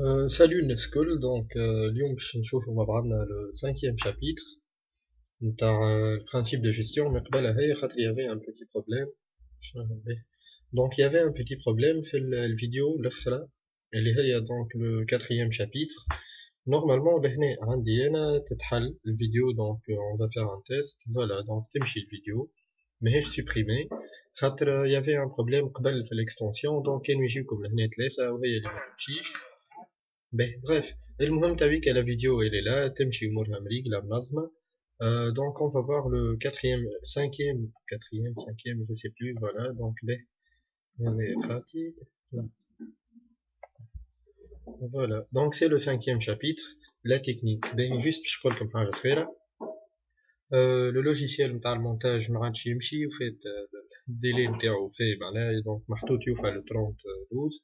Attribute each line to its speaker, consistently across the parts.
Speaker 1: Euh, salut Neskull, donc euh, Lyon Shinshu le cinquième chapitre. Dans euh, le principe de gestion, il y avait un petit problème. Donc il y avait un petit problème, fait la vidéo, l'offre elle est euh, donc le quatrième chapitre. Normalement, le vidéo, donc euh, on va faire un test. Voilà, donc t'aimes vidéo. Mais je supprimé. Il y avait un problème, l'extension, donc il y a comme l'année 3, ou il y a bref, المهم t'as vu que la vidéo elle est là, تمشي أمورها مريقلة منظمة. Euh, donc on va voir le quatrième, cinquième, quatrième, cinquième, je sais plus, voilà, donc ben, on est parti. Là. Voilà, donc c'est le cinquième chapitre, la technique. Ben, juste je crois comme حاجة صغيرة. Euh, le logiciel نتاع المونتاج ما عادش يمشي وفات الديلي نتاعو فيه معناها donc محطوط يوفى le 30 12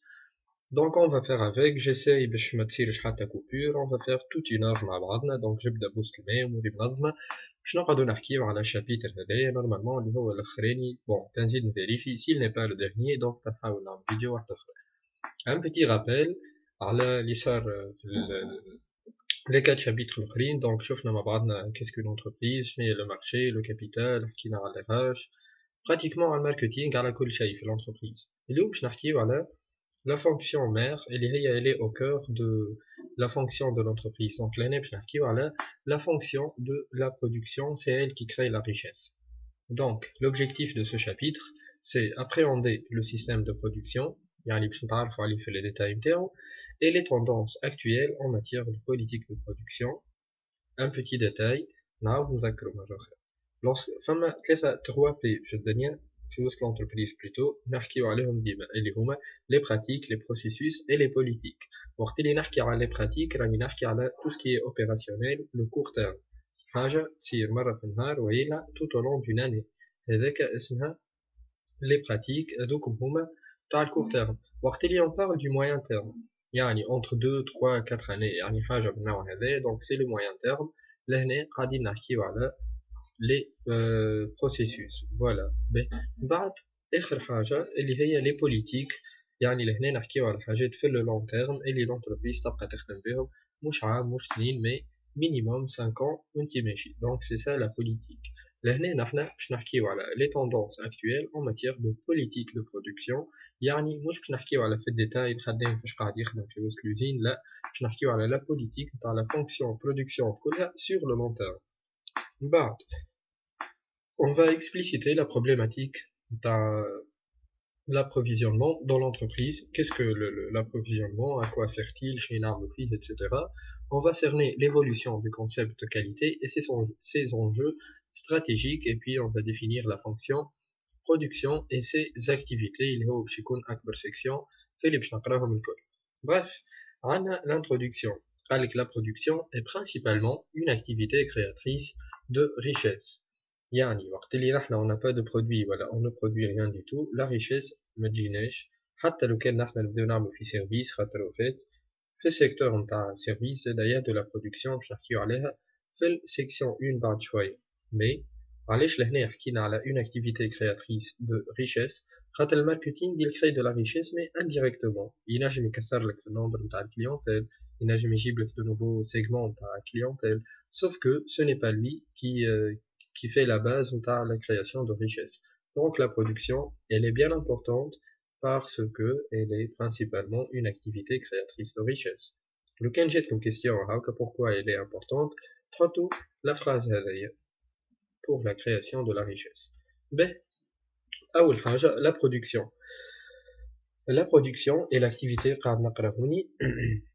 Speaker 1: Donc on va faire avec, j'essaye باش ما تصيرش حتى coupure, on va faire toute une heure مع بعضنا donc جبدة بوست الماء أموري منظمة باش نقعدو نحكيو على الشابيتر هذايا نورمالمون اللي هو الأخراني بون تنزيد نفيريفي s'il n'est pas le dernier donc تنحاول نعمل فيديو واحد أخرى un petit rappel على اللي صار في لي كات شابيتر الأخرين donc شفنا مع بعضنا qu'est-ce qu'une entreprise شنو هي le marché le capital حكينا على RH pratiquement على الماركتينغ على كل شيء في l'entreprise اليوم باش نحكيو على la fonction mère, elle est, au cœur de la fonction de l'entreprise. Donc, la fonction de la production, c'est elle qui crée la richesse. Donc, l'objectif de ce chapitre, c'est appréhender le système de production, les détails et les tendances actuelles en matière de politique de production. Un petit détail, lorsque, femme, trois P, في وسط l'entreprise plutôt نحكيو عليهم ديما اللي هما les pratiques les processus et les politiques وقت اللي نحكي على les pratiques راني نحكي على tout ce qui est opérationnel le court terme حاجة تصير مرة في النهار وإلا tout au long d'une année هذاك اسمها les pratiques هذوكم هما تاع le court terme وقت اللي on parle du moyen terme يعني entre 2 3 4 années يعني حاجة بالنوع هذا donc c'est le moyen terme لهنا قاعدين نحكيو على les euh, processus voilà بعد اخر حاجه اللي هي لي بوليتيك يعني لهنا نحكيو على حاجات في لو لون تيرم اللي لونتربريز تبقى تخدم بهم مش عام مش سنين مي مينيموم 5 ans وانت ماشي دونك سي سا لا بوليتيك لهنا نحنا باش نحكيو على لي توندونس اكطويل اون ماتيير دو بوليتيك دو برودكسيون يعني مش باش نحكيو على في الديتاي الخدام فاش قاعد يخدم في وسط لوزين لا باش نحكيو على لا بوليتيك نتاع لا فونكسيون برودكسيون كلها سور لو لون تيرم Bah, on va expliciter la problématique d'un l'approvisionnement dans l'entreprise, qu'est-ce que l'approvisionnement, à quoi sert-il chez l'arme etc. On va cerner l'évolution du concept de qualité et ses, enjeux stratégiques, et puis on va définir la fonction production et ses activités. Il est section, Bref, l'introduction Avec la production est principalement une activité créatrice de richesse. يعني وقت اللي نحنا on n'a pas de produit ولا on ne produit rien du tout la richesse ما تجيناش حتى لو كان نحنا نبداو نعملو في سيرفيس خاطر وفات في السيكتور نتاع السيرفيس زادايا دو لا برودكسيون باش نحكيو عليها في السيكسيون اون بعد شوية مي علاش لهنا حكينا على اون اكتيفيتي كرياتريس دو ريشيس خاطر الماركتينغ يل كري دو لا ريشيس مي انديريكتومون ينجم يكسر لك النومبر نتاع الكليونتيل Inajumigible de nouveau segmente à la clientèle, sauf que ce n'est pas lui qui, euh, qui fait la base à la création de richesse. Donc la production, elle est bien importante parce que elle est principalement une activité créatrice de richesse. Le kenjet comme question, hein, pourquoi elle est importante, tantôt la phrase pour la création de la richesse. B. la production. La production est l'activité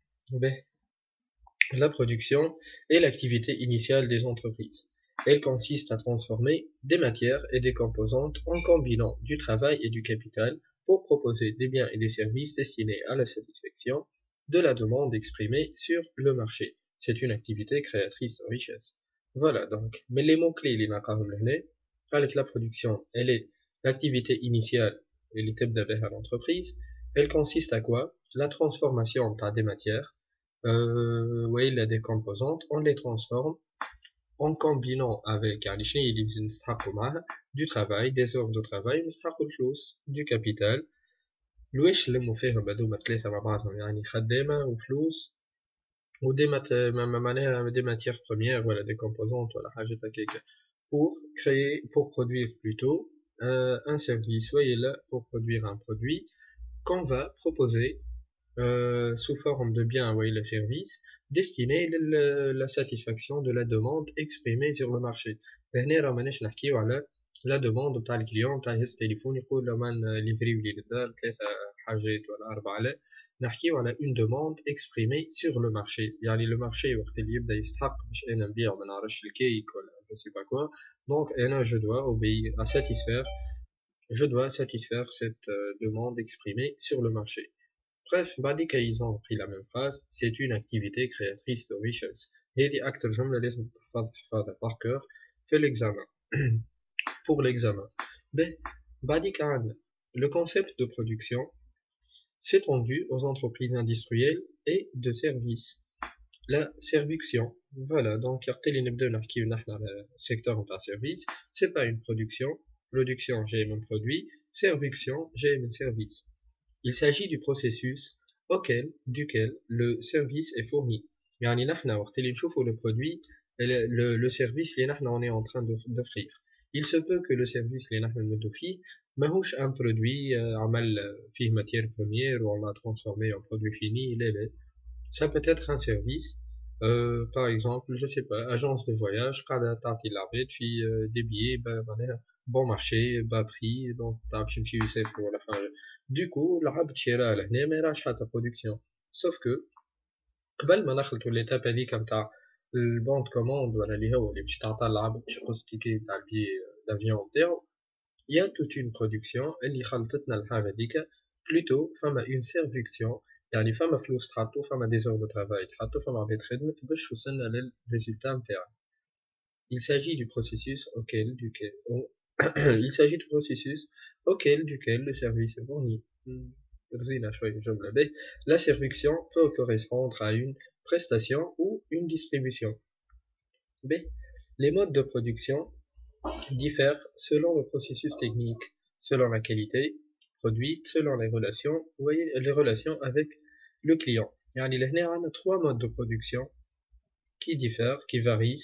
Speaker 1: La production est l'activité initiale des entreprises. Elle consiste à transformer des matières et des composantes en combinant du travail et du capital pour proposer des biens et des services destinés à la satisfaction de la demande exprimée sur le marché. C'est une activité créatrice de richesse. Voilà donc. Mais les mots-clés, les avec la production, elle est l'activité initiale et les types d'affaires à l'entreprise. Elle consiste à quoi? La transformation des matières, euh, oui, il y a des composantes, on les transforme en combinant avec du travail, des heures de travail, du capital, لويش نلمو فيهم هذوما ثلاثة مع بعضهم يعني خدامة وفلوس ودي مات معناها دي ماتيغ بروميير ولا دي كومبوزونت ولا حاجة هكاكا pour créer pour produire plutôt euh, un service voyez là pour produire un produit qu'on va proposer euh, sous forme de bien voyez le service destiné à la satisfaction de la demande exprimée sur le marché هنا راه ماناش نحكيو على لا دوموند تاع الكليون تاع يهز تليفون يقول له مان ليفريو لي للدار ثلاثة حاجات ولا أربعة لا نحكيو على اون دوموند اكسبريمي سور لو مارشي يعني لو مارشي وقت اللي يبدا يستحق باش انا نبيع ما نعرفش الكيك ولا جو سي با كوا دونك انا جو دوا اوبي ا ساتيسفير je dois satisfaire cette euh, demande exprimée sur le marché. Bref, بعديك ils ont repris la même phrase, c'est une activité créatrice de richesse. هذه أكثر جملة لازم تحفظ تحفظها par cœur في l'examen. pour l'examen. Ben, le concept de production s'est tendu aux entreprises industrielles et de services. La serviction, voilà, donc le secteur de service, c'est pas une production, production j'ai mon produit, serviction j'ai mon service. Il s'agit du processus auquel, duquel le service est fourni. يعني نحن وقت اللي نشوفوا le produit le, le, le service اللي نحن on est en train d'offrir il se peut que le service اللي نحن نمدو فيه ماهوش un produit عمل فيه matière première ou on l'a transformé en produit fini لا لا ça peut être un service euh, par exemple je sais pas agence de voyage قاعدة تعطي العباد في des billets معناها bon marché bas prix donc تعرف يمشي يسافر ولا حاجة du coup العبد شراء لهنا ما يراش حتى production sauf que قبل ما نخلطوا l'étape هذيك نتاع البون كوموند ولا اللي هو اللي باش تعطى العبد باش يقص تيكي تاع البي دافيون نتاعو يا توت اون برودكسيون اللي خلطتنا الحاجه ديك بلوتو فما اون سيرفيكسيون يعني فما فلوس تحطو فما دي زور دو ترافاي تحطو فما عباد خدمت باش وصلنا للريزلتا نتاعنا Il s'agit du processus auquel duquel on... il s'agit du processus auquel duquel le service est fourni. La serviction peut correspondre à une prestation ou une distribution. B. Les modes de production diffèrent selon le processus technique, selon la qualité produite, selon les relations avec le client. Il y a trois modes de production qui diffèrent, qui varient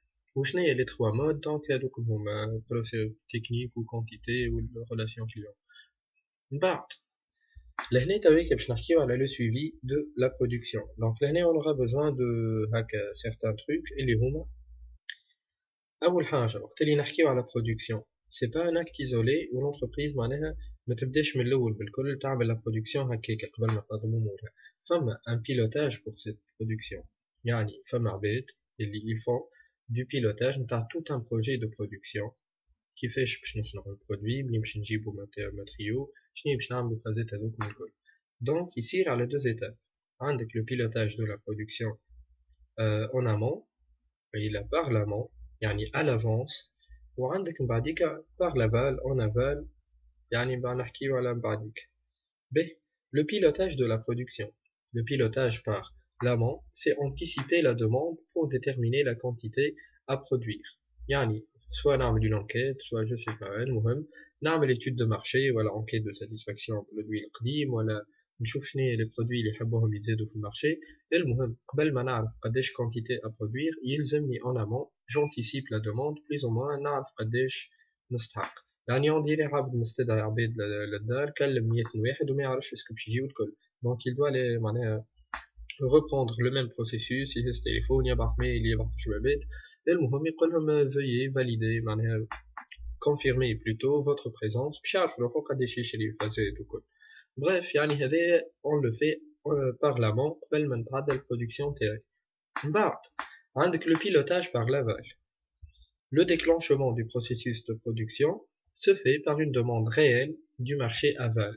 Speaker 1: وشنو هي لي تخوا مود دونك هذوك هما بروسيس تكنيك و كونتيتي و ريلاسيون كليون من بعد لهنا تويك باش نحكيو على لو سويفي دو لا برودكسيون دونك لهنا on aura besoin de هكا certains trucs اللي هما اول حاجه وقت اللي نحكيو على برودكسيون سي با ان اكت ايزولي و لونتربريز معناها ما تبداش من الاول بالكل تعمل لا برودكسيون هكاك قبل ما تنظم امورها فما ان بيلوتاج بور سيت برودكسيون يعني فما عباد اللي يفون دو بيلوتاج نتاع توت ان بروجي دو برودكسيون كيفاش باش نصنعو البرودوي منين باش نجيبو ماتريو شنو باش نعملو فازات هذوك من الكل دونك يصير على دو زيتاب عندك لو بيلوتاج دو لا برودكسيون اون امون الى بار لامون يعني à l'avance وعندك من بعديك بار لافال اون افال يعني بقى نحكيو على من بعديك ب le pilotage de la production le pilotage par l'amont c'est anticiper la demande pour déterminer la quantité à produire يعني soit نعمل une enquête soit je sais pas المهم نعمل étude de marché ولا enquête de satisfaction produit القديم ولا نشوف شنو هي لي برودوي اللي يحبوهم يتزادوا في المارشي المهم قبل ما نعرف قداش كونتيتي ا برودوير يلزمني اون امون جونتيسيب لا دوموند بليز او موان نعرف قداش نستحق يعني اون ديري عبد مستدعي عباد للدار كلم 100 واحد وما يعرفش اسكو باش يجيو الكل دونك il doit les معناها reprendre le même processus يهز تليفون يبعث ميل يبعث جوابات المهم يقول لهم veuillez valider معناها confirmer plutôt votre présence باش يعرف روحو قداش يشري فازات وكل bref يعني هذا on le fait par l'amont قبل ما نتعدى البرودكسيون تاعي من بعد عندك le pilotage par l'aval le déclenchement du processus de production se fait par une demande réelle du marché aval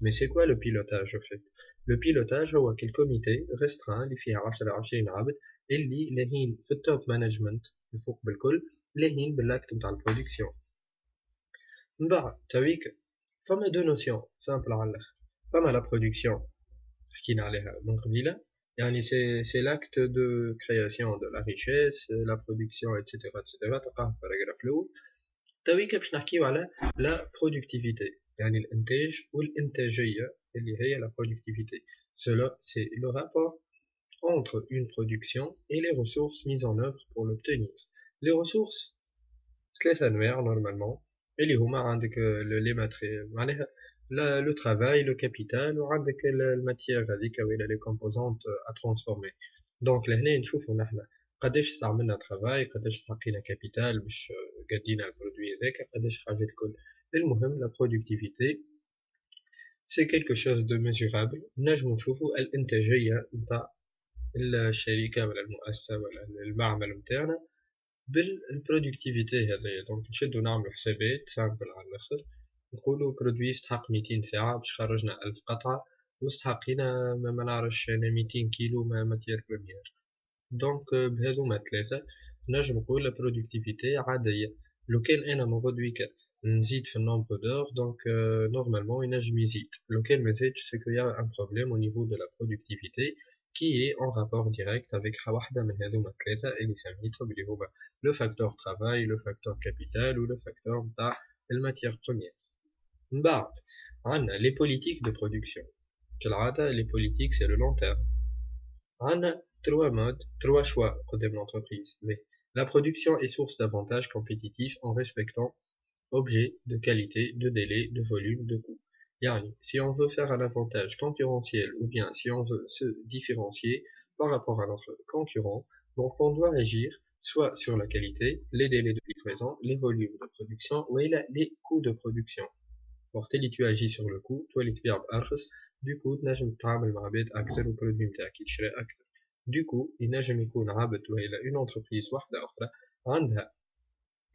Speaker 1: مي سي كوا لو بيلوتاج او فيت لو بيلوتاج هو كل كوميتي ريستران اللي فيه 10 20 عبد اللي لاهين في التوب مانجمنت الفوق بالكل لاهين بالاكت نتاع البرودكسيون من بعد تويك فما دو نوسيون سامبل على الاخر فما لا برودكسيون حكينا عليها من قبيله يعني سي سي لاكت دو كرياسيون دو لا ريشيس لا برودكسيون اتسيتيرا اتسيتيرا تلقاها في الباراغراف الاول تويك باش نحكيو على لا برودكتيفيتي يعني الانتاج والانتاجيه اللي هي لا برودكتيفيتي cela c'est le rapport entre une production et les ressources mises en œuvre pour l'obtenir les ressources ثلاثة أنواع normalement اللي هما عندك لي ماتري معناها لو ترافاي لو كابيتال وعندك الماتيير هذيك ولا لي كومبوزونت ا ترانسفورمي دونك لهنا نشوفو نحنا قداش استعملنا ترافاي قداش استحقينا كابيتال باش قدينا البرودوي هذاك قداش حاجات الكل المهم لا برودكتيفيتي سي كيلكو شوز دو ميزورابل نجمو نشوفو الانتاجيه نتاع الشركة ولا المؤسسه ولا المعمل نتاعنا بالبرودكتيفيتي هذايا دونك نشدو نعملو حسابات سامبل على الآخر نقولو برودوي يستحق ميتين ساعة باش خرجنا ألف قطعة واستحقينا ما نعرفش أنا ميتين كيلو ما ماتير بروميير دونك بهذوما ثلاثة نجم نقول برودكتيفيتي عادية لو كان أنا مغدويك نزيد nzit nombre donc euh, normalement une mizit. Lequel message c'est qu'il y a un problème au niveau de la productivité qui est en rapport direct avec le facteur travail, le facteur capital ou le facteur de la matière première. Les politiques de production. Les politiques, c'est le long terme. On a trois modes, trois choix au l'entreprise. La production est source d'avantages compétitifs en respectant objet de qualité, de délai, de volume, de coût. Yani, si on veut faire un avantage concurrentiel ou bien si on veut se différencier par rapport à notre concurrent, donc on doit agir soit sur la qualité, les délais de livraison, les volumes de production ou les coûts de production. وقت اللي tu agis sur le coût تولي تبيع بأرخص du coup تنجم تتعامل مع عباد أكثر والبرودوي نتاعك يتشرى أكثر du coup ينجم يكون عبد ولا اون انتربريز واحدة أخرى عندها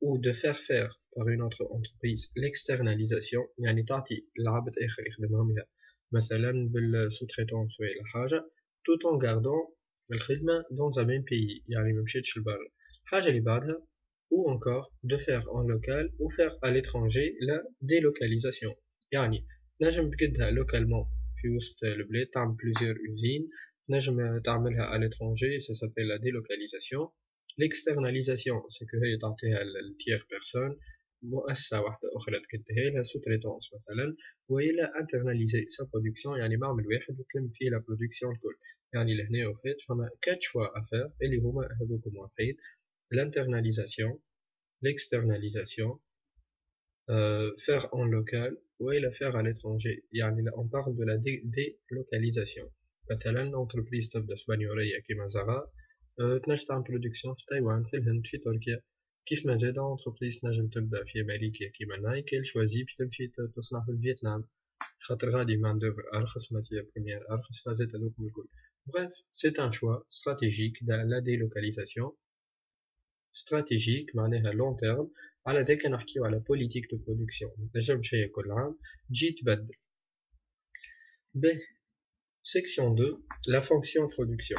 Speaker 1: ou de faire faire par une autre entreprise l'externalisation يعني تعطي لعبة آخر يخدمهم بها مثلا بالسous-traitance ولا حاجة tout en gardant الخدمة dans un même pays يعني ممشيتش لبرا حاجة اللي بعدها ou encore de faire en local ou faire à l'étranger la délocalisation يعني تنجم تقدها لوكالمون في وسط البلاد تعمل بليزيور usines تنجم تعملها à l'étranger ça s'appelle la délocalisation l'externalisation c'est que هي تعطيها لتير بيرسون مؤسسة واحدة أخرى تكدها لها سو تريتونس مثلا وإلى internaliser sa production يعني معمل واحد وتلم فيه لا برودكسيون الكل يعني لهنا وفات فما كات شوا أفير اللي هما هذوكم واضحين l'internalisation l'externalisation euh, faire en local وإلى faire à l'étranger يعني on parle de la délocalisation مثلا entreprise تبدا اسبانيولية كيما زارا أه تنجم تعمل برودكسيون في تايوان في الهند في تركيا كيف ما زاد entreprise تنجم تبدا في امريكا كيما نايك elle شوازي باش تمشي تصنع في فيتنام خاطر غادي مان دوفر ارخص ماتيير بروميير ارخص فازات هذوكم الكل bref c'est un choix stratégique dans la délocalisation stratégique معناها long terme على ذاك نحكيو على politique de production متنجمش هي كل عام تجي تبدل به Section 2. La fonction production.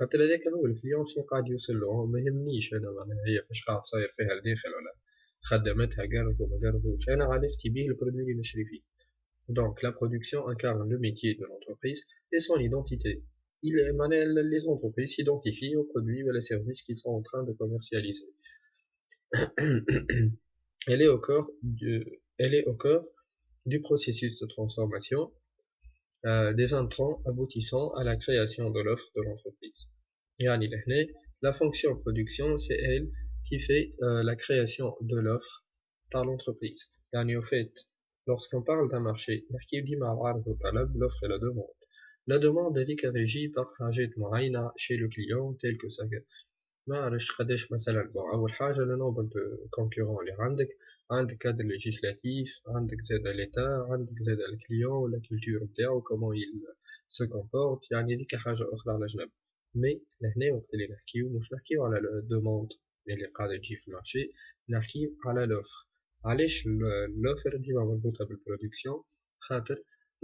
Speaker 1: خاطر هذاك هو الكليون شنو قاعد يوصلو ما يهمنيش انا معناها هي فاش قاعد صاير فيها لداخل ولا خدمتها قرب وما قربوش انا علاقتي بيه البرودوي اللي نشري فيه Donc, la production incarne le métier de l'entreprise et son identité. Il, les entreprises s'identifient aux produits et les services qu'ils sont en train de commercialiser. elle, est au corps du, elle est au cœur du processus de transformation euh, euh, des intrants aboutissant à la création de l'offre de l'entreprise. La fonction production, c'est elle qui fait euh, la création de l'offre par l'entreprise. lorsqu'on parle d'un marché, l'offre et la demande. La demande est régie par un chez le client tel que ça. le nombre de concurrents les عندك عندك cadre législatif عندك زاد l'état عندك زاد الكليون la culture نتاعو comment il se comporte يعني هذيك حاجة أخرى على جنب مي لهنا وقت اللي نحكيو مش نحكيو على الدوموند اللي قاعدة تجي في المارشي نحكيو على l'offre علاش l'offre ديما مربوطة بالبرودكسيون خاطر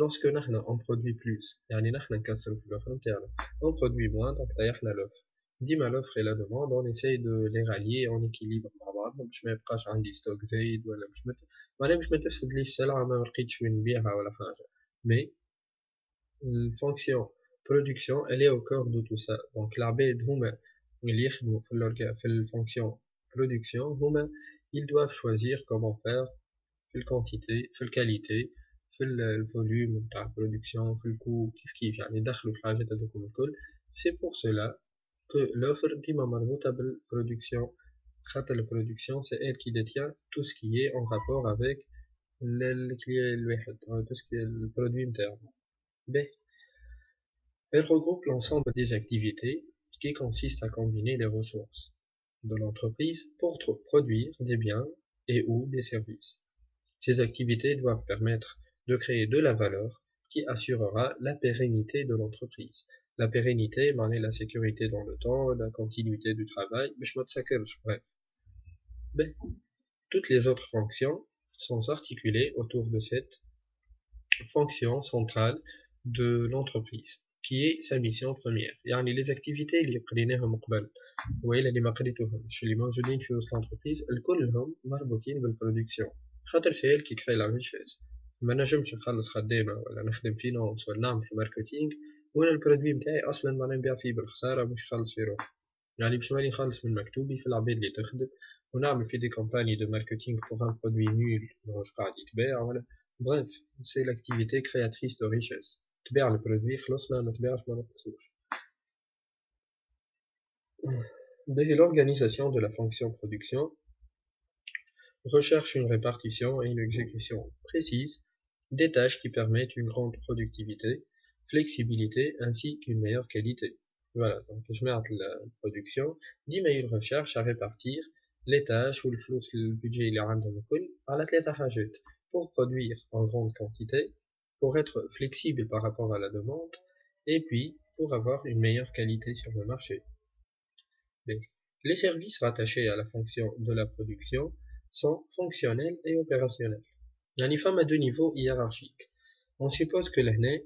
Speaker 1: lorsque نحنا on produit plus يعني نحنا نكسرو في l'offre نتاعنا on produit moins donc طيحنا l'offre ديما l'offre et la demande on essaye de les rallier en équilibre مع بعضهم باش ما يبقاش عندي ستوك زايد ولا باش مت... معناها باش ما تفسدليش سلعة ما لقيتش وين نبيعها ولا حاجة مي الفونكسيون production elle est au cœur de tout ça donc العباد هما اللي يخدموا في في الفونكسيون production هما ils doivent choisir comment faire في الكونتيتي في الكاليتي في الفوليوم نتاع البرودكسيون في الكو كيف كيف يعني دخلوا في الحاجات هذوكم الكل سي بور سولا que l'offre ديما مربوطة بالبرودكسيون خاطر البرودكسيون سي elle qui détient tout ce qui est en rapport avec الكليان الواحد tout ce qui est le produit نتاعو باهي Elle regroupe l'ensemble des activités qui consistent à combiner les ressources de l'entreprise pour produire des biens et ou des services. Ces activités doivent permettre de créer de la valeur qui assurera la pérennité de l'entreprise. La pérennité, est la sécurité dans le temps, la continuité du travail, bref. Ben, toutes les autres fonctions sont articulées autour de cette fonction centrale de l'entreprise. qui est sa mission première يعني les activités اللي قريناهم قبل وإلا اللي ما قريتوهمش اللي موجودين في وسط الانتربريز الكلهم مربوطين بالبرودكسيون خاطر سي اللي كي لا ريشيز ما نجمش نخلص خدامة ولا نخدم فينونس ولا نعمل في ماركتينغ وانا البرودوي نتاعي اصلا ما نبيع فيه بالخسارة مش يخلص في روحي يعني باش ماني نخلص من مكتوبي في العباد اللي تخدم ونعمل في دي كومباني دو ماركتينغ بوغ ان برودوي نول ماهوش قاعد يتباع ولا بريف سي لاكتيفيتي كرياتريس دو ريشيز تبيع البرودوي خلصنا ما تبيعش ما نخلصوش L'organisation de la fonction production recherche une répartition et une exécution précise des tâches qui permettent une grande productivité, flexibilité ainsi qu'une meilleure qualité. Voilà, donc je mets la production, d'email recherche à répartir les tâches ou le flou le budget il a à la clé pour produire en grande quantité, pour être flexible par rapport à la demande et puis pour avoir une meilleure qualité sur le marché. Mais les services rattachés à la fonction de la production sont fonctionnels et opérationnels. La NIFAM a deux niveaux hiérarchiques. On suppose que l'année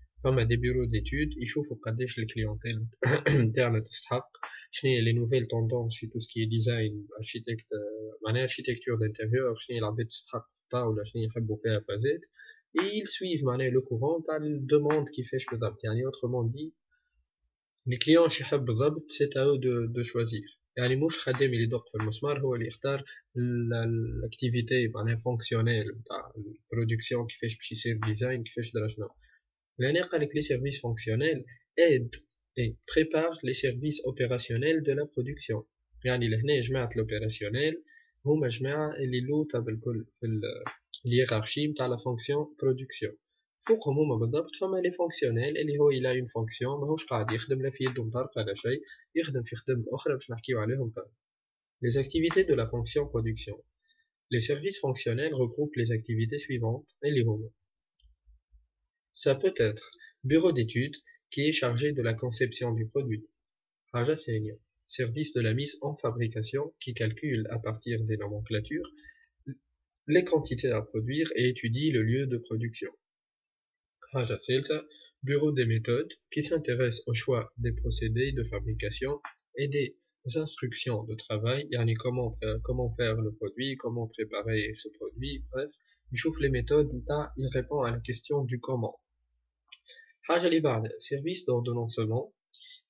Speaker 1: فما دي بيرو ديتود يشوفوا قداش الكليونتيل نتاعنا تستحق شنو هي لي نوفيل توندونس في تو سكي ديزاين اركيتكت معناها اركيتكتور دانتيريور شنو هي العباد تستحق ولا شنو يحبوا فيها فازات et ils suivent معناها لو كورون تاع الدوموند كيفاش بالضبط يعني autrement dit les clients شي يحب بالضبط سي تاو دو دو شوازير يعني مش خدام اللي يدق في المسمار هو اللي يختار الاكتيفيتي معناها فونكسيونيل نتاع البرودكسيون كيفاش باش يصير ديزاين كيفاش درا شنو لهنا قالك لي سيرفيس فونكسيونيل aide et prépare les services opérationnels de la production يعني لهنا جماعة l'opérationnel هما جماعة اللي لوطة بالكل في الهيرارشي متاع لا فونكسيون برودكسيون فوقهم هما بالضبط فما لي فونكسيونيل اللي هو إلا اون فونكسيون ماهوش قاعد يخدم لا في يدو مطرقة ولا شيء يخدم في خدم أخرى باش نحكيو عليهم تاني Les activités de la fonction production. Les services fonctionnels regroupent les activités suivantes et les home. Ça peut être bureau d'études qui est chargé de la conception du produit. Raja service de la mise en fabrication qui calcule à partir des nomenclatures les quantités à produire et étudie le lieu de production. Raja bureau des méthodes qui s'intéresse au choix des procédés de fabrication et des instructions de travail, yani comment, comment faire le produit, comment préparer ce produit, bref, il chauffe les méthodes, il répond à la question du comment. Haj service d'ordonnancement,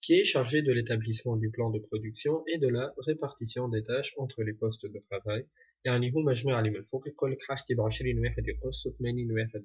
Speaker 1: qui est chargé de l'établissement du plan de production et de la répartition des tâches entre les postes de travail. يعني هو مجموعة اللي من الفوق يقول لك حاجتي بعشرين واحد يقص وثمانين واحد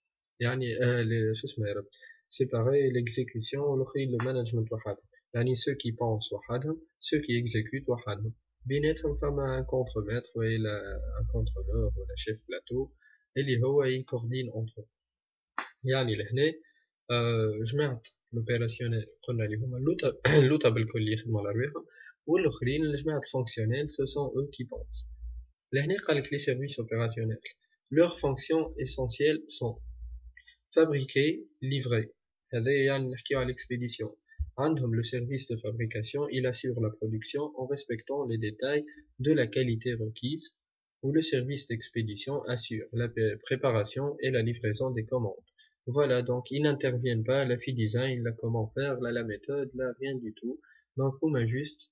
Speaker 1: يعني شو اسمه يا رب سيباري ليكزيكسيون والاخرين لو مانجمنت وحدهم يعني سو كي بونس وحدهم سو كي اكزيكوت وحدهم بيناتهم فما ان كونتر ولا ان كونترولور ولا شيف بلاتو اللي هو يكوردين اونتر يعني لهنا جمعت لوبيراسيونيل قلنا اللي هما اللوطة بالكل يخدموا على رواحهم والاخرين الجماعة الفونكسيونيل سو سون او كي بونس لهنا قالك لي سيرفيس اوبيراسيونيل leurs fonctions essentielles sont Fabriquer, livrer. fabriqués, livrés. l'expédition. le service de fabrication, il assure la production en respectant les détails de la qualité requise, où le service d'expédition assure la préparation et la livraison des commandes. Voilà, donc ils n'interviennent pas, la fille design, la comment faire, la, méthode, là, rien du tout. Donc on a juste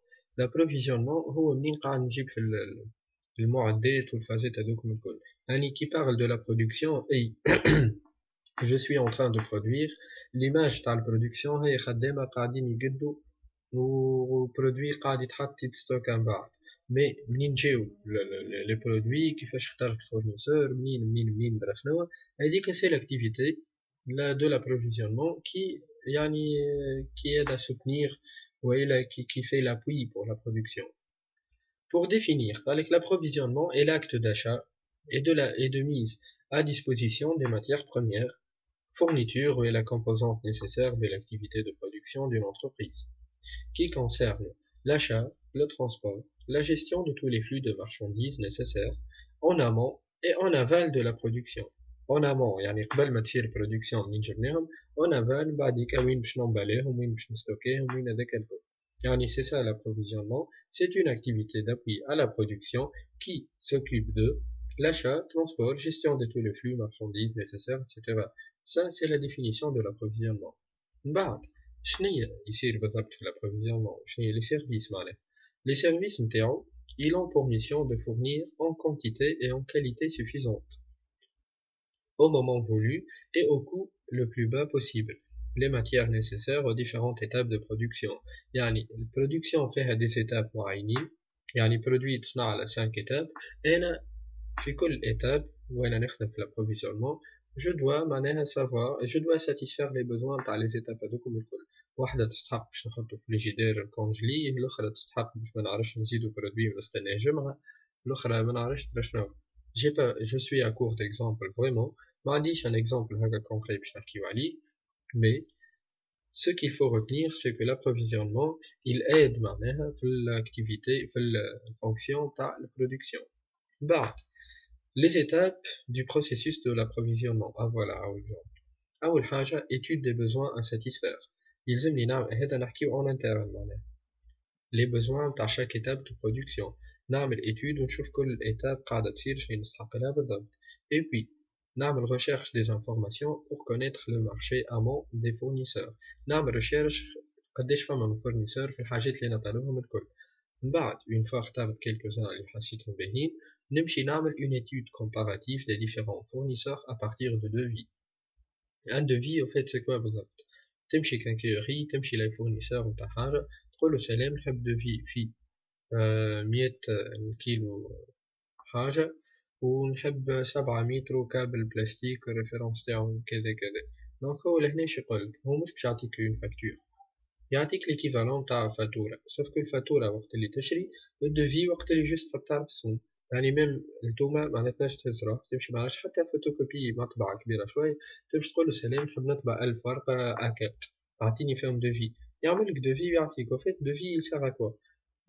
Speaker 1: لابروفيزيونمون هو منين قاعد نجيب في المعدات والفازات هذوكم الكل يعني كي بارل دو لا برودكسيون اي جو سوي اون تران دو برودوير ليماج تاع البرودكسيون هي خدامه قاعدين يقدوا وبرودوي قاعد يتحط يتستوك من بعد مي منين جاو لي برودوي كيفاش اختار الفورنيسور منين منين منين برا شنو هذيك سي لاكتيفيتي de l'approvisionnement qui, qui aide à soutenir ou qui, qui fait l'appui pour la production. Pour définir, avec l'approvisionnement est l'acte d'achat et de, et de mise à disposition des matières premières, fourniture et la composante nécessaire de l'activité de production d'une entreprise, qui concerne l'achat, le transport, la gestion de tous les flux de marchandises nécessaires en amont et en aval de la production en amont يعني قبل ما تصير برودكسيون اللي نجبناهم اون افال بعديك وين باش نمباليهم وين باش نستوكيهم وين هذاك الكل يعني c'est ça l'approvisionnement c'est une activité d'appui à la production qui s'occupe de l'achat, transport, gestion de tous les flux, marchandises nécessaires, etc. Ça, c'est la définition de l'approvisionnement. بعد شنو يصير بالضبط في l'approvisionnement شنو les services معناها les services نتاعو ils ont pour mission de fournir en quantité et en qualité suffisante au moment voulu et au coût le plus bas possible les matières nécessaires aux différentes étapes de production يعني البرودكسيون فيها des étapes معينين يعني produit تصنع على 5 étapes أنا في كل étape وين نخدم في l'approvisionnement je dois معناها savoir je dois satisfaire les besoins تاع les étapes هذوكم الكل واحدة تستحق باش نحطو في الفريجيدير نكونجليه الأخرى تستحق باش ما نعرفش نزيدو برودوي ونستناه جمعة الأخرى ما نعرفش ترى شنو j'ai pas je suis à court d'exemple vraiment ما عنديش un exemple هكا concret باش نحكيو عليه mais ce qu'il faut retenir, c'est que l'approvisionnement, il aide معناها في l'activité, في la fonction de la production. بعد les étapes du processus de l'approvisionnement. Ah voilà, par exemple. أول حاجة étude des besoins à satisfaire. يلزمني نعمل هذا نحكيو en interne معناها. Les besoins à chaque étape de production. نعمل étude ونشوف كل étape قاعدة تصير شنو نسحق لها بالضبط. Et puis نعمل recherche des informations pour connaître le marché amont des fournisseurs نعمل recherche قداش فما من fournisseur في الحاجات اللي نطلبهم الكل من بعد une fois اخترت quelques-uns اللي حسيتهم باهيين نمشي نعمل une étude comparative des différents fournisseurs à partir de devis un devis au fait c'est quoi بالضبط تمشي كنكيغي تمشي لي فورنيسور نتاع حاجه تقول له سلام نحب دوفي في مية كيلو حاجة ونحب سبعة متر كابل بلاستيك ريفيرونس تاعو كذا كذا. دونك هو لهنا اش يقولك هو مش باش يعطيك اون فاكتور يعطيك ليكيفالون تاع فاتورة. سوف كو الفاتورة وقت اللي تشري الدوفي وقت اللي جوست تحطها الرسوم يعني ميم التوما ما تنجمش تهز روحك تمشي معلش حتى فوتوكوبي مطبعة كبيرة شوي تمشي تقول له سلام نحب نطبع ألف ورقة أكاد أعطيني فيهم دوفي يعملك دوفي ويعطيك. وفيت دوفي يسار كوا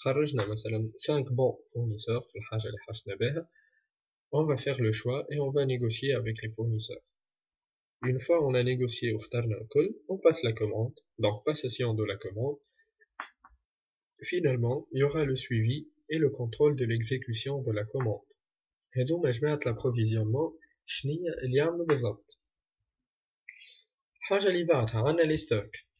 Speaker 1: خرجنا مثلا 5 bons fournisseurs في الحاجة اللي حاجتنا بها on va faire le choix et on va négocier avec les fournisseurs. Une fois on a négocié واخترنا الكل, on passe la commande, donc passation de la commande. Finalement, il y aura le suivi et le contrôle de l'exécution de la commande. هادو جماعة l'approvisionnement شنية اللي يعملوا بالضبط. الحاجة اللي بعدها عندنا لي ستوك.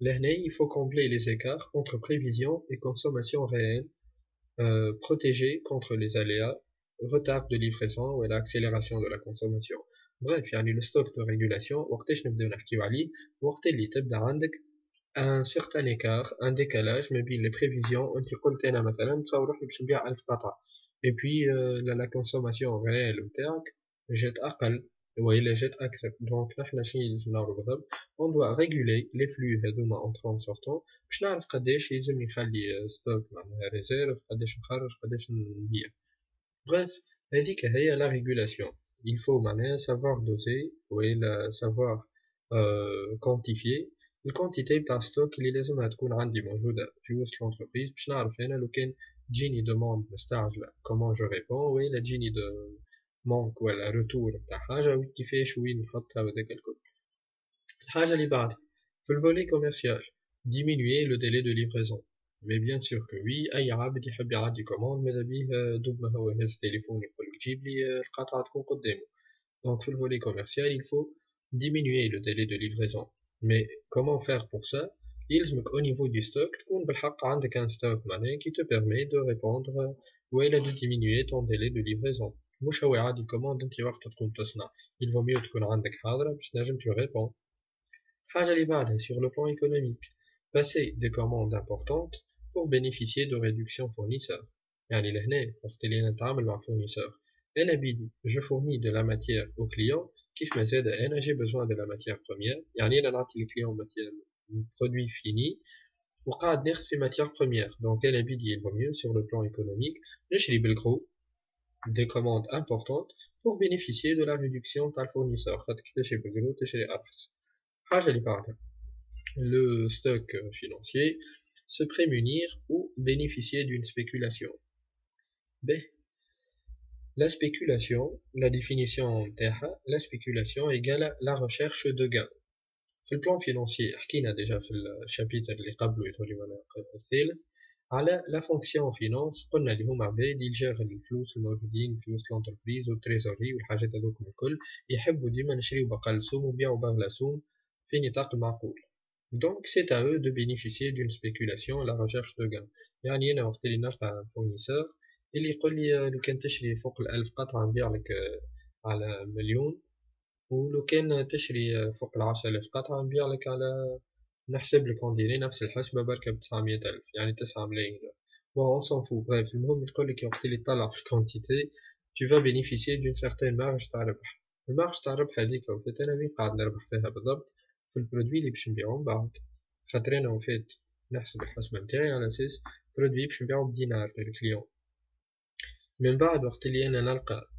Speaker 1: L'année, il faut combler les écarts entre prévision et consommation réelle, euh, protéger contre les aléas, retard de livraison ou l'accélération de la consommation. Bref, il y a le stock de régulation, وقتاش نبداو نحكيو عليه وقت اللي تبدا عندك un certain écart, un décalage ما بين les prévisions انت قلت انا مثلا تصور روحي باش نبيع 1000 قطعة et puis euh, la, la consommation réelle نتاعك جات اقل وإلا جات أكثر دونك نحنا شنو يلزم نعملو بالضبط on doit réguler les flux هذوما entrant sortant باش نعرف قداش يلزم يخلي ستوك معناها ريزيرف قداش نخرج قداش نبيع bref هذيك هي la régulation il faut معناها savoir doser وإلا savoir euh, quantifier الكونتيتي بتاع ستوك اللي لازمها تكون عندي موجودة في وسط l'entreprise باش نعرف أنا لو كان تجيني دوموند مستعجلة comment je réponds وإلا تجيني دو مونك ولا روتور بتاع حاجة وكيفاش وين نحطها وذاك الكل الحاجة اللي بعدها في الفولي كوميرسيال diminuer le délai de livraison mais bien sûr que oui أي عبد يحب يعدي كوموند ماذا بيه دوب ما هو يهز تليفون يقولك جيب لي القطعة تكون قدامه donc في الفولي كوميرسيال il faut diminuer le délai de livraison mais comment faire pour ça يلزمك au niveau du stock تكون بالحق عندك un stock معناه qui te permet de répondre وإلا de diminuer ton délai de livraison مش هو عادي كوموند انت وقت تقوم تصنع il vaut mieux تكون عندك حاضرة باش تنجم tu réponds الحاجة اللي بعدها sur le plan économique passer des commandes importantes pour bénéficier de réduction fournisseur يعني لهنا وقت اللي نتعامل مع fournisseur أنا بيدي je fournis de la matière au client كيف ما زاد أنا j'ai besoin de la matière première يعني أنا نعطي الكليون matière produit fini وقاعد ناخد في matière première donc أنا بيدي il vaut mieux sur le plan économique نشري بالgros des commandes importantes pour bénéficier de la réduction par fournisseur le stock financier se prémunir ou bénéficier d'une spéculation B la spéculation la définition la spéculation égale la recherche de gains في البلان فينانسي حكينا ديجا في الشابيتر اللي قبله يتولي الثالث على لا فونكسيون فينانس قلنا اللي هما عباد يلجاغ الفلوس الموجودين في وسط لونتربريز والتريزوري والحاجات هذوك الكل. يحبوا ديما نشريو بقال سوم وبيعوا بغلا سوم في نطاق المعقول دونك سي à eux de bénéficier d'une spéculation la recherche de gain يعني أنا وقت اللي نلقى فورنيسور اللي يقول لي لو كان تشري فوق الألف قطعة نبيع لك على مليون. ولو كان تشري فوق العشرة آلاف قطعة نبيع لك على نحسب لك نديري نفس الحسبة بركة بتسعمية ألف يعني تسعة ملايين. بون اون سون فو بغيف المهم يقولك وقت اللي تطلع في الكونتيتي tu vas bénéficier d'une certaine marge تاع ربح المارج تاع الربح هذيك وفيت أنا وين قاعد نربح فيها بالضبط في البرودوي اللي باش نبيعو من بعد خاطر أنا وفيت نحسب الحسبة نتاعي على أساس برودوي باش نبيعو بدينار للكليون من بعد وقت اللي أنا نلقى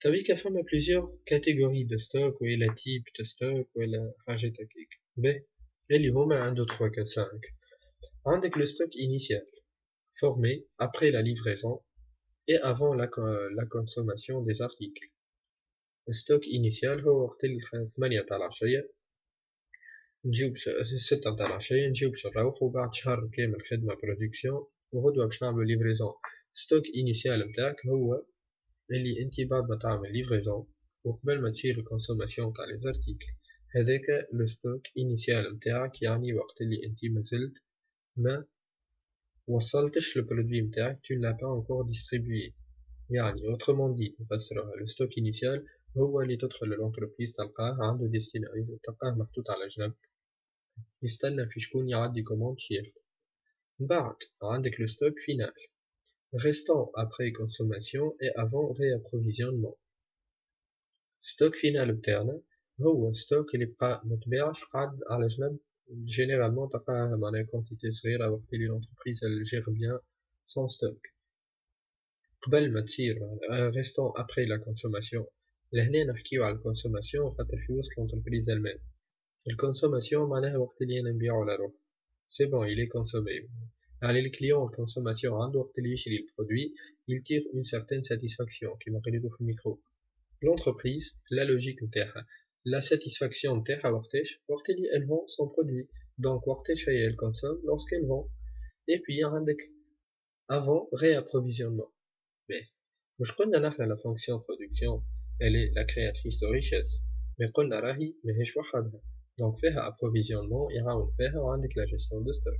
Speaker 1: تويكا فما بليزيوغ كاتيجوري دو ستوك ولا تيب دو ستوك ولا حاجات هكاك باهي اللي هما عنده 3 4 5 عندك لو ستوك initial formé après la livraison et avant la, la consommation des articles الستوك initial هو وقت اللي 8 تاع العشية نجيو باش ستة تاع العشية نجيو باش نروحو بعد شهر كامل خدمة برودكسيون وغدوة باش نعملو ليفريزون ستوك initial متاعك هو اللي انت بعد ما تعمل ليفريزون وقبل ما تصير الكونسوماسيون تاع لي زارتيكل هذاك لو ستوك انيسيال نتاعك يعني وقت اللي انت مازلت ما وصلتش البرودوي نتاعك tu n'as pas encore distribué. يعني autrement dit نفسرها لو ستوك انيسيال هو اللي تدخل للونتربريز تلقاه عنده ديستيناري تلقاه محطوط على جنب يستنى في شكون يعدي كوموند شي من بعد عندك لو ستوك فينال restant après consommation et avant réapprovisionnement ستوك فينال بتاعنا هو ستوك اللي بقى متباعش قاعد على جنب جينيرالمون تلقاه معناها كونتيتي صغيرة وقت اللي لونتربريز جير بيان سون ستوك قبل ما تصير ريستون ابري لا كونسوماسيون لهنا نحكيو على الكونسوماسيون خاطر في وسط لونتربريز المام الكونسوماسيون معناها وقت اللي انا نبيعو على روح سي بون il est consommé Allez le client en consommation endortélige les produits, il tire une certaine satisfaction micro. L'entreprise, la logique La satisfaction terre vortech, vorteli elle vend son produit, donc vortech elle consomme lorsqu'elle vend. Et puis un avant réapprovisionnement. Mais je connais la fonction production, elle est la créatrice de richesse. Mais qu'on rahi, mais donc faire approvisionnement, il y aura la gestion de stock.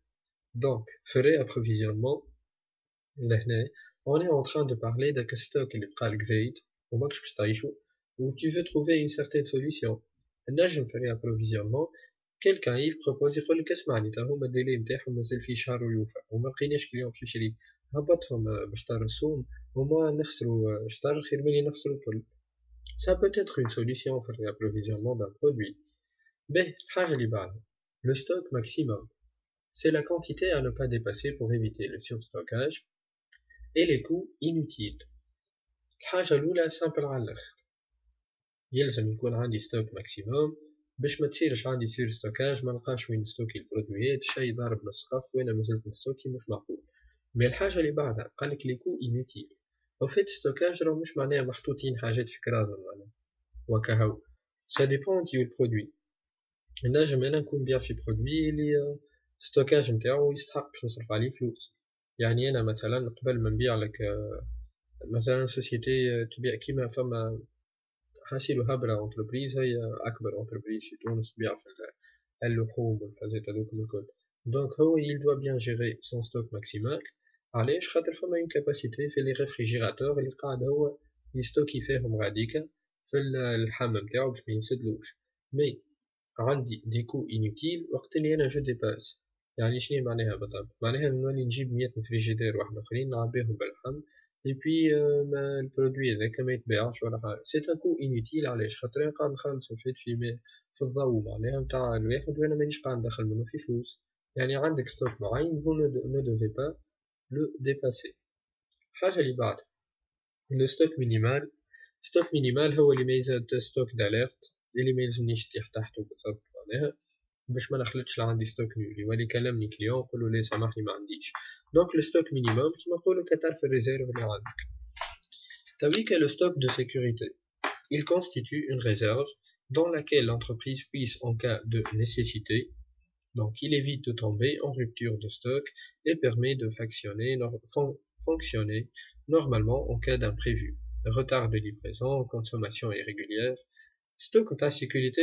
Speaker 1: Donc, ferait approvisionnement, on est en train de parler d'un stock اللي بقى لك زايد وماكش باش تعيشو où tu veux trouver une certaine solution نجم ferait approvisionnement quelqu'un il propose يقول لك اسمعني تا هما الديلي نتاعهم مازال في شهر ويوفى وما لقيناش كليون باش يشري هبطهم بشطر السوم وما نخسروا شطر خير ملي نخسروا الكل ça peut être une solution pour l'approvisionnement d'un produit به الحاجة اللي بعدها le stock maximum c'est la quantité à ne pas dépasser pour éviter le surstockage et les coûts inutiles. الحاجة الأولى سامبل على الآخر يلزم يكون عندي ستوك ماكسيموم باش ما تصيرش عندي سير ستوكاج ما نلقاش وين ستوكي البرودويات شي ضارب للسقف وانا مازلت نستوكي مش معقول مي الحاجة اللي بعدها قالك لي كو inutile او فيت ستوكاج راه مش معناها محطوطين حاجات في كرازن معناها وكهو سا ديبون ديال البرودوي نجم انا نكون بيع في برودوي لي ستوكاج نتاعو يستحق باش نصرف عليه فلوس. يعني أنا مثلا قبل ما نبيع لك مثلا سوسيتي تبيع كيما فما حاسي هابرا اونتربريز هي أكبر اونتربريز في تونس تبيع في اللحوم والفازات هذوك الكل. دونك هو il doit bien gérer son stock maximal. علاش؟ خاطر فما اون كاباسيتي في لي ريفريجيراتور اللي قاعد هو يستوكي فيهم غاديك في الحمام نتاعو باش مينسدلوش مي عندي دي كو انوتيل وقت اللي أنا جو ديباس يعني شنو معناها بالضبط معناها نولي نجيب مية فريجيدير واحد اخرين نعبيهم باللحم اي بي البرودوي هذاك ما يتباعش ولا حاجة سي ان كو انوتيل علاش خاطر قاعد نخلصو فيت في في الضو معناها نتاع الواحد وأنا مانيش قاعد ندخل منه في فلوس يعني عندك ستوك معين فو نو دوفي با لو ديباسي حاجة اللي بعد لو ستوك مينيمال ستوك مينيمال هو اللي ما يزاد ستوك داليرت اللي ما يلزمنيش تحته بالضبط معناها باش ما نخلطش عندي ستوك نولي ولي كلمني كليون نقولو لي سامحني ما عنديش دونك لو ستوك مينيموم كيما نقولو كتعرف الريزيرف اللي عندك تاويك le stock de sécurité il constitue une réserve dans laquelle l'entreprise puisse en cas de nécessité donc il évite de tomber en rupture de stock et permet de fonctionner normalement en cas d'imprévu retard de livraison consommation irrégulière stock ta sécurité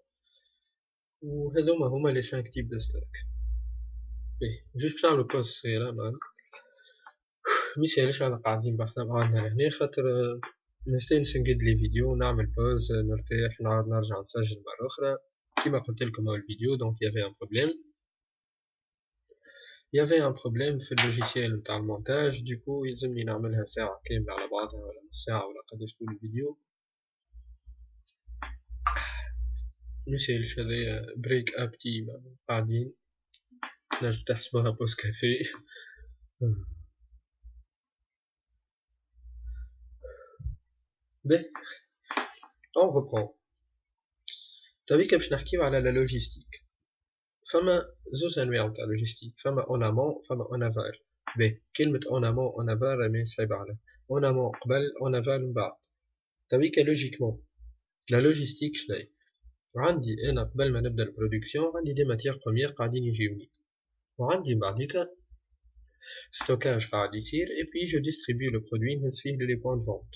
Speaker 1: وهذوما هما لي سانك تيب دو ستوك بيه جوست باش نعملو بوز صغيرة مان ميسالش أنا قاعدين بحثنا بعضنا لهنا خاطر نستأنس نقد لي فيديو نعمل بوز نرتاح نعاود نرجع نسجل مرة أخرى. كيما قلت لكم أول فيديو دونك يافي ان بروبليم يافي ان بروبليم في اللوجيسيال نتاع المونتاج دوكو يلزمني نعملها ساعة كاملة على بعضها ولا نص ساعة ولا قداش طول الفيديو. ميسالش هذايا بريك اب تي قاعدين تنجم تحسبوها بوز كافي به on reprend تبيك باش نحكيو على لا لوجيستيك فما زوج انواع نتاع لوجيستيك فما اون امون فما اون افال به كلمة اون امون اون افال راهي صعيبة على اون امون قبل اون افال من بعد تبيك لوجيكمون لا لوجيستيك شناهي عندي انا قبل ما نبدا البرودكسيون عندي دي ماتيغ بروميير قاعدين يجيوني وعندي بعديك ستوكاج قاعد يصير اي بي جو ديستريبيو لو برودوي نهز فيه لي بوان فونت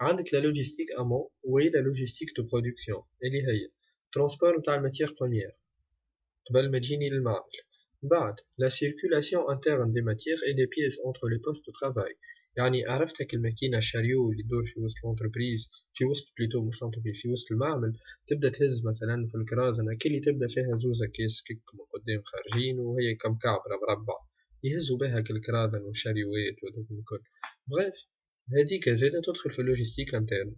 Speaker 1: عندك لا لوجيستيك امون وهي لا لوجيستيك دو برودكسيون اللي هي ترونسبور نتاع الماتيغ بروميير قبل ما تجيني للمعمل بعد لا سيركولاسيون انترن دي ماتيغ اي دي بيس انتر لي بوست دو ترافاي يعني عرفت هاك الماكينة شاريو اللي تدور في وسط لونتربريز في وسط بليتو مش لونتربريز في وسط المعمل. تبدأ تهز مثلا في الكرازنة كي اللي تبدأ فيها زوزة كيس كيك من قدام خارجين وهي كم كعبرة مربع يهزوا بها الكرازن والشاريوات وهذوك الكل بغيف هذيك زاده تدخل في اللوجيستيك انترن.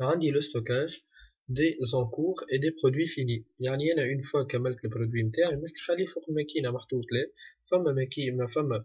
Speaker 1: عندي لو ستوكاج دي زونكور اي دي برودوي فيني يعني أنا اون فوا كملت البرودوي نتاعي مش تخليه فوق الماكينة محطوط لا فما ماكينه فما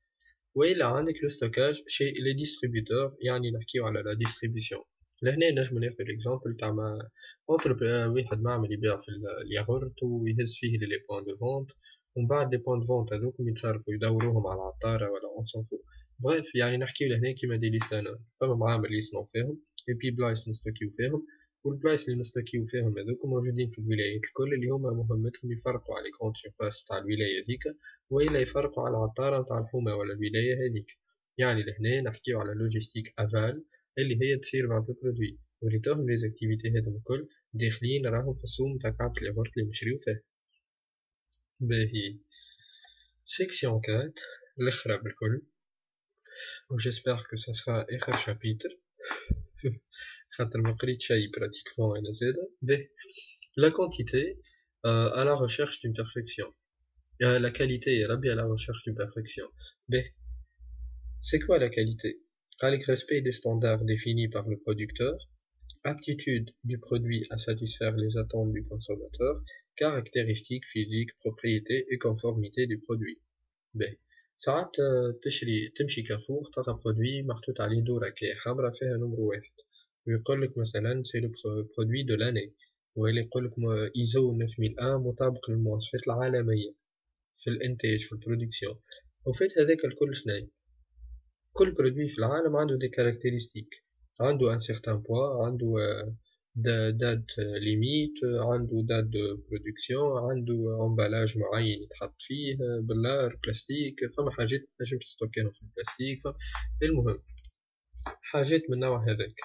Speaker 1: وإلا عندك لو ستوكاج chez les distributeurs يعني نحكيو على لا ديستريبيسيون لهنا نجمو ناخدو ليكزامبل تاع ما اونتر واحد معمل يبيع في الياغورت ويهز فيه لي بوان دو فونت ومن بعد لي بوان دو فونت هذوكم يتصرفوا يدوروهم على العطارة ولا اون سون فو بريف يعني نحكيو لهنا كيما دي ليستانون. فما معامل يصنعو فيهم اي بي بلايص نستوكيو فيهم. والبلايص اللي نستوكيو فيهم هذوك موجودين في الولايات الكل اللي هما مهمتهم يفرقوا على كونت سيرفاس تاع الولاية ذيك وإلا يفرقوا على العطارة تاع الحومة ولا الولاية هذيك يعني لهنا نحكيو على لوجيستيك أفال اللي هي تصير بعد البرودوي وليتهم لي زاكتيفيتي هادو الكل داخلين راهم في السوم تاع كعبة الياغورت اللي نشريو فيه باهي سيكسيون كات الاخرى بالكل و جيسبيغ كو سا سرا اخر شابيتر خاطر مقريت شي براتيكمون انا زادا باهي لا كونتيتي à la recherche d'une perfection euh, la qualité est à la recherche d'une perfection B c'est quoi la qualité avec respect des standards définis par le producteur aptitude du produit à satisfaire les attentes du consommateur, caractéristiques physiques, propriétés et conformité du produit. B. ساعات تشري تمشي كافور تلقى برودوي محطوط عليه دورة كي حمرا فيها نمرو واحد ويقول لك مثلا سي لو برودوي دو لاني ولا يقول لك ايزو 9001 مطابق للمواصفات العالمية في الانتاج في البرودكسيون وفات هذاك الكل شناي كل برودوي في العالم عنده دي كاركتيرستيك عنده ان سيغتان بوا عنده دات ليميت عنده دات دو برودكسيون عنده امبالاج معين يتحط فيه بلار بلاستيك فما حاجات تنجم تستوكيهم في البلاستيك المهم حاجات من النوع هذاك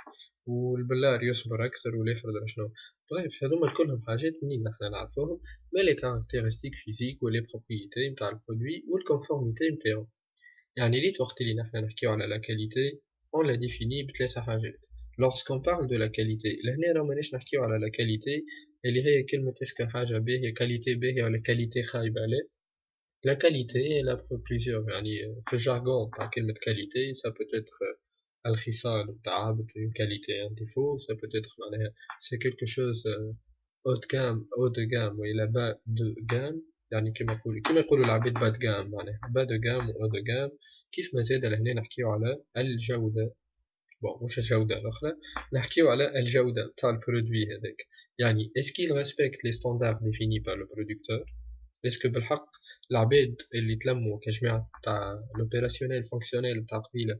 Speaker 1: والبلار يصبر أكثر والاخر درا شنو. بغيف هذوما كلهم حاجات منين نحنا نعرفوهم؟ مي لي كاركتيرستيك فيزيك ولي بروبريتي نتاع البرودوي والكونفورميتي نتاعو يعني ليت وقت اللي نحنا نحكيو على لا كاليتي on l'a défini بثلاثة حاجات. Lorsqu'on parle de la qualité لهنا راه مانيش نحكيو على la qualité اللي هي كلمة اسكو حاجة باهية كاليتي باهية ولا كاليتي عليه. La qualité elle a plusieurs يعني في الجارغون تاع peut être الخصال تاع une qualité un défaut ça peut être معناها c'est quelque chose haut de gamme haut de gamme ولا bas de gamme يعني كما يقولوا كما يقولوا العباد باد جام معناها با دو جام و دو جام كيف ما زاد لهنا نحكيو على الجودة بون مش الجودة الأخرى نحكيو على الجودة تاع البرودوي هذاك يعني اسكيل ريسبكت لي ستاندارد ديفيني بار لو برودكتور اسكو بالحق العباد اللي تلموا كجماعة تاع لوبيراسيونيل فونكسيونيل تاع قبيلة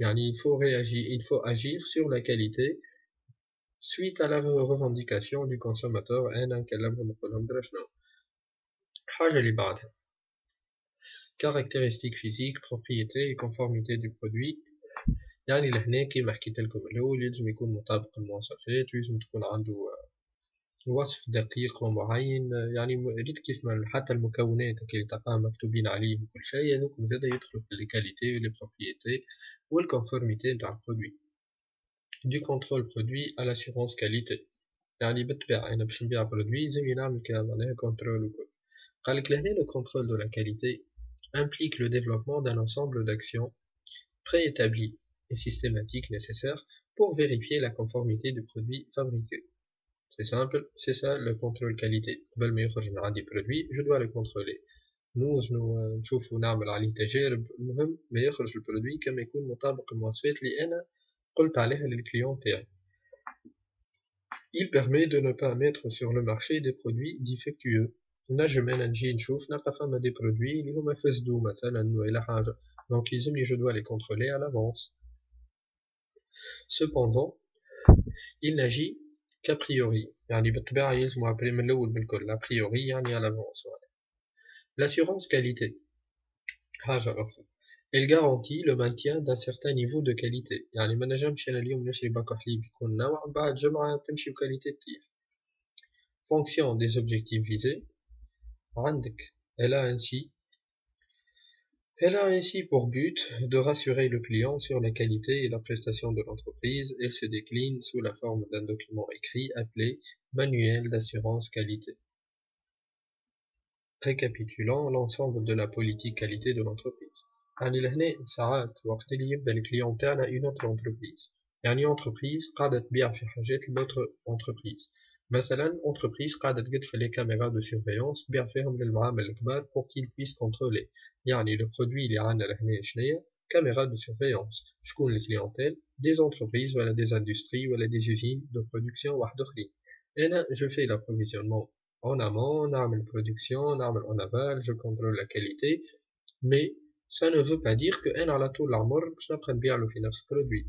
Speaker 1: il faut réagir il faut agir sur la qualité suite à la revendication du consommateur انا نكلمهم نقول لهم درا شنو الحاجة اللي بعدها caractéristiques physiques propriétés et conformité du produit يعني لهنا كيما حكيت لكم الأول يلزم يكون مطابق للمواصفات ويلزم تكون عنده وصف دقيق ومعين يعني ريت كيف ما حتى المكونات اللي تلقاها مكتوبين عليه وكل شيء هذوك زادا يدخلوا في لي كاليتي ولي بروبريتي والكونفورميتي نتاع البرودوي du contrôle produit à l'assurance qualité يعني بالطبيعة أنا باش نبيع برودوي لازم ينعمل معناها كونترول وكل le contrôle de la qualité implique le développement d'un ensemble d'actions préétablies et systématiques nécessaires pour vérifier la conformité du produit fabriqué. C'est simple, c'est ça le contrôle qualité. produit, je dois le contrôler. Nous, nous نشوفوا نعمل عليه تجارب المهم ما يخرج البرودوي كما يكون مطابق المواصفات اللي انا قلت عليها للكليون تاعي Il permet de ne pas mettre sur le marché des produits défectueux نجم انا نجي نشوف نلقى فما دي برودوي اللي هما فسدو مثلا ولا حاجة دونك يلزمني جو دوا لي كونترولي à l'avance cependant il n'agit qu'a priori يعني بالطبيعة يلزمو ابري من الأول بالكل a priori يعني à l'avance l'assurance qualité حاجة أخرى Elle garantit le maintien d'un certain niveau de qualité يعني ما نجمش أنا اليوم نشري باكو حليب يكون نوع بعد جمعة تمشي بكاليتي تطيح fonction des objectifs visés elle a ainsi elle a ainsi pour but de rassurer le client sur la qualité et la prestation de l'entreprise. Elle se décline sous la forme d'un document écrit appelé Manuel d'assurance qualité, récapitulant l'ensemble de la politique qualité de l'entreprise. يعني لهنا ساعات وقت اللي يبدا الكليون تاعنا une autre entreprise يعني entreprise قاعدة تبيع في حاجات l'autre entreprise مثلا entreprise قاعدة تقد les caméras de surveillance تبيع فيهم للمعامل الكبار pour qu'ils puissent contrôler يعني le produit اللي عندنا لهنا شنيا caméra de surveillance شكون الكليونتيل des entreprises ولا des industries ولا des usines de production واحد اخرين Et là, je fais l'approvisionnement en amont, on la production, on en aval, je contrôle la qualité, mais ça ne veut pas dire que un à la tour l'armor, je n'apprends bien le final produit.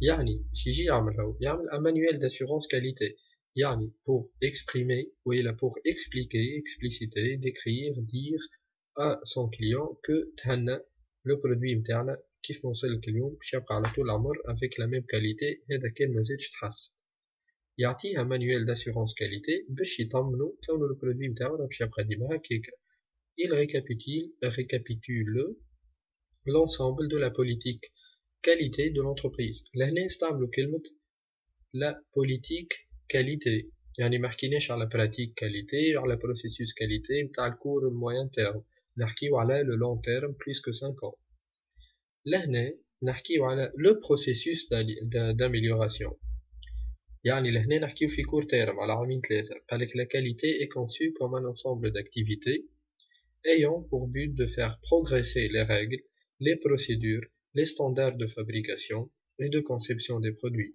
Speaker 1: Yani, si j'ai un manuel d'assurance qualité, yani, pour exprimer, ou il a pour expliquer, expliciter, décrire, dire à son client que le produit interne qui fonctionne le client, puis après la tour l'armor avec la même qualité, et de quel message trace. يعطيه un manuel d'assurance qualité باش يطمنوا كون le produit نتاعو راه باش يبقى ديما هكاك il récapitule récapitule l'ensemble de la politique qualité de l'entreprise لهنا نستعملوا كلمة la politique qualité يعني ما حكيناش على pratique qualité على processus qualité نتاع الكور moyen terme نحكيو على le long terme plus que 5 ans لهنا نحكيو على le processus d'amélioration يعني لهنا نحكيو في كور تيرم على عامين ثلاثة قالك la qualité est conçue comme un ensemble d'activités ayant pour but de faire progresser les règles, les procédures, les standards de fabrication et de conception des produits.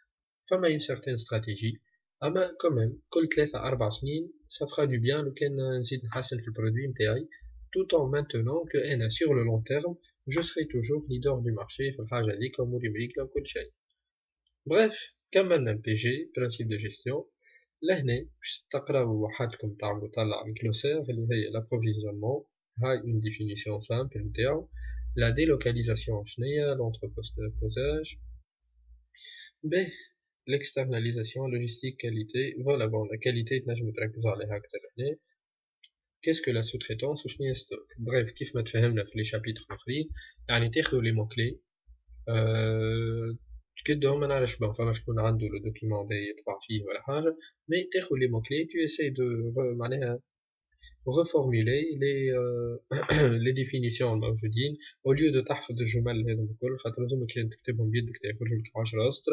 Speaker 1: فما اون سيغتين استراتيجي اما كوميم كل ثلاثة اربع سنين ça fera du bien لو كان نزيد نحسن في البرودوي نتاعي tout en maintenant que انا sur le long terme je serai toujours leader du marché في الحاجة هذيك اموري مريكلة وكل شيء bref كملنا البي جي برانسيب دو جيستيون لهنا باش تقراو وحدكم تعملو طلع الكلوسير اللي هي لابروفيزيونمون هاي اون ديفينيسيون سامبل نتاعو لا ديلوكاليزاسيون شنيا لونتربوزاج به l'externalisation logistique qualité voilà bon la qualité تنجم تركزوا عليها اكثر هنا qu'est-ce que la sous-traitance وشنو هي ستوك bref كيف ما تفهمنا في لي شابيتر الاخرين يعني تاخذوا لي مو كلي تكدهم ما نعرفش بون فما شكون عنده لو دوكيمون دا يطبع فيه ولا حاجة مي تاخد لي موكلي تو اساي دو معناها reformuler les les définitions الموجودين au lieu de تحفظ الجمل هذوما الكل خاطر هذوما كي تكتبهم بيدك تخرجوا لك 10 اسطر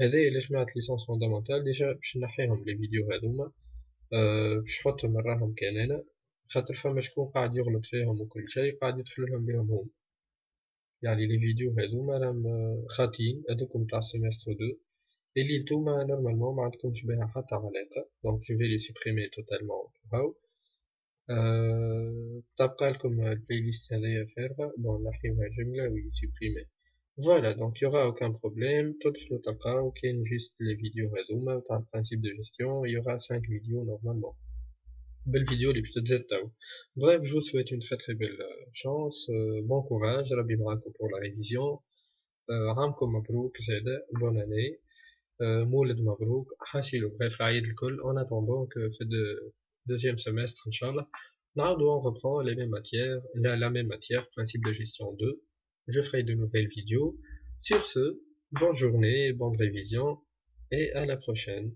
Speaker 1: هذايا إلا جمعت ليسونس فوندامونتال ديجا باش نحيهم لي فيديو هاذوما أه باش نحطهم راهم كان أنا خاطر فما شكون قاعد يغلط فيهم وكل شيء قاعد يدخلهم بهم هما يعني لي فيديو هاذوما راهم خاطين هذوكم تاع سيمستر دو Et les توما normalement ما عندكمش بها حتى علاقة donc je vais les supprimer totalement هاو أه تبقى لكم البلاي ليست هذيا فارغة. بون نحيوها جملة وي Voilà, donc il n'y aura aucun problème. juste les vidéos réseau, un principe de gestion, il y aura 5 vidéos normalement. Belle vidéo, les petites ZTAO. Bref, je vous souhaite une très très belle euh, chance, euh, bon courage, Rabbi pour la révision. Euh, Ramko Mabrouk, bonne année. Mouled Mabrouk, Hassilou, bref, Aïd Kol, en attendant que fait de deuxième semestre, Inch'Allah. Là, on reprend les mêmes matières, la, la même matière, principe de gestion 2 je ferai de nouvelles vidéos. Sur ce bonne journée bonne révision et à la prochaine